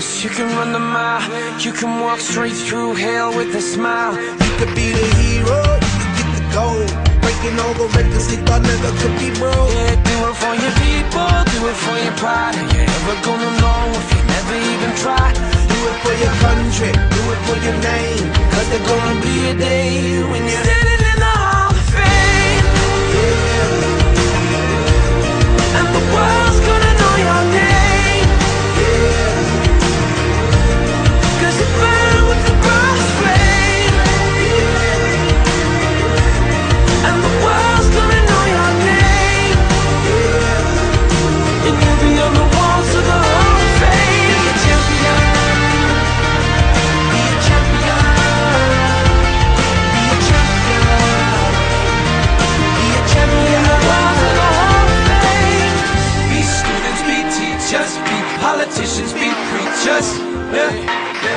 distance, you can run the mile. You can walk straight through hell with a smile. You could be the hero, you could get the gold. Breaking all the records they thought never could be broke. Yeah, do it for your people, do it for your pride. Are you ever gonna know if you never even try? Do it for your country, do it for your name. Cause there's gonna be a day when you're